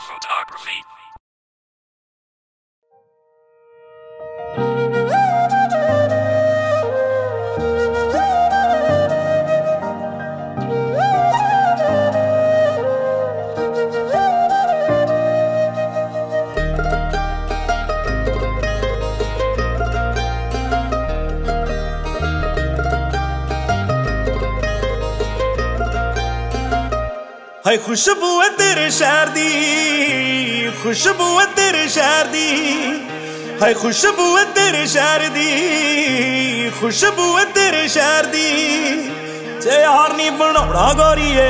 photography. ਹਾਏ ਖੁਸ਼ਬੂ ਹੈ ਤੇਰੇ ਸ਼ਹਿਰ ਦੀ ਖੁਸ਼ਬੂ ਹੈ ਤੇਰੇ ਸ਼ਹਿਰ ਦੀ। ਹਾਏ, ਖੁਸ਼ਬੂ ਹੈ ਤੇਰੇ ਸ਼ਹਿਰ ਦੀ। ਖੁਸ਼ਬੂ ਹੈ ਤੇਰੇ ਸ਼ਹਿਰ ਦੀ। ਜੇ ਯਾਰ ਨਹੀਂ ਬਣਾਉਣਾ ਗੋਰੀਏ,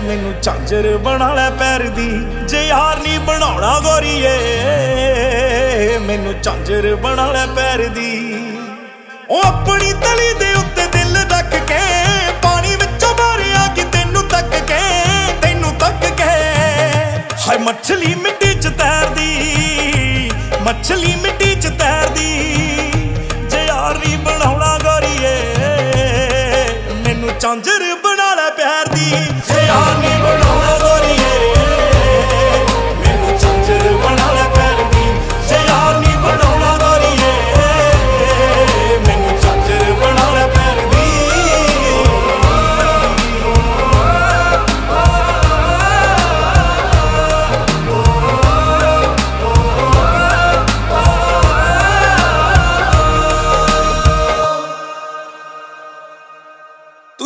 ਮੈਨੂੰ ਝਾਂਜਰ ਬਣਾ ਲੈ ਪੈਰ ਦੀ। ਜੇ ਯਾਰ ਨਹੀਂ ਬਣਾਉਣਾ ਗੋਰੀਏ, ਮੈਨੂੰ ਝਾਂਜਰ ਬਣਾ ਲੈ ਪੈਰ ਦੀ। ਉਹ ਆਪਣੀ ਤਲੀ ਦੇ ਉੱਤੇ ਹਾਏ ਮੱਛਲੀ ਮਿੱਟੀ 'ਚ ਤੈਰਦੀ, ਮੱਛਲੀ ਮਿੱਟੀ 'ਚ ਤੈਰਦੀ। ਜੇ ਯਾਰ ਬਣਾਉਣਾ ਗੋਰੀਏ ਮੈਨੂੰ ਚਾਂਜਰ ਬਣਾ ਲੈ ਪਿਆਰ ਦੀ। ਜੇ ਯਾਰ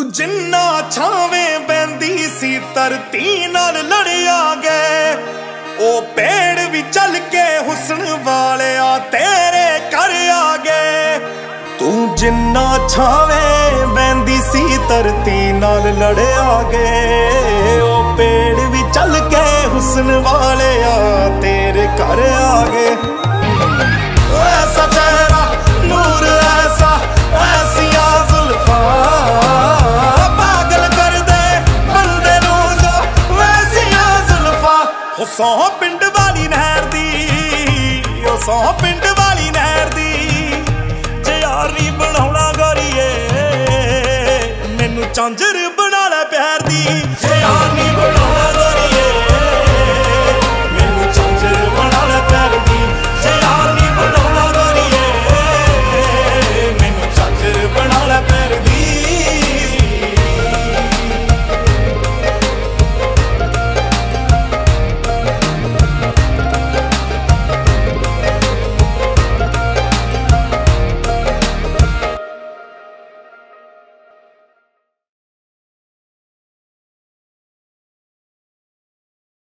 ਤੂੰ ਜਿੰਨਾ ਛਾਵੇਂ ਬੈੰਦੀ ਸੀ, ਧਰਤੀ ਨਾਲ ਲੜਿਆ ਗਏ। ਉਹ ਪੇੜ ਵੀ ਚੱਲ ਕੇ ਹੁਸਨ ਵਾਲਿਆ ਤੇਰੇ ਘਰ ਆ ਗਏ। ਤੂੰ ਜਿੰਨਾ ਛਾਵੇਂ ਬੈੰਦੀ ਸੀ, ਧਰਤੀ ਨਾਲ ਲੜਿਆ ਗਏ। ਉਹ ਪੇੜ ਵੀ ਚੱਲ ਕੇ ਹੁਸਨ ਵਾਲਿਆ ਤੇਰੇ ਹੋ ਪਿੰਡ ਵਾਲੀ ਨਹਿਰ ਦੀ, ਉਹ ਸੌ ਪਿੰਡ ਵਾਲੀ ਨਹਿਰ ਦੀ। ਜੇ ਯਾਰ ਬਣਾਉਣਾ ਗੋਰੀਏ ਮੈਨੂੰ ਚਾਂਜਰ ਬਣਾ ਲੈ ਪਿਆਰ ਦੀ। ਜੇ ਯਾਰ ਬਣਾਉਣਾ